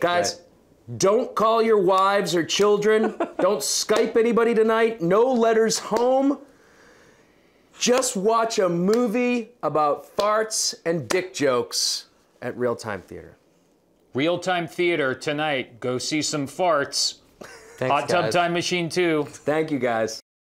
Guys, don't call your wives or children. don't Skype anybody tonight. No letters home. Just watch a movie about farts and dick jokes at Reel Time Theater. Reel time theater tonight. Go see some farts. Thanks, Hot Tub. Time Machine 2. Thank you, guys.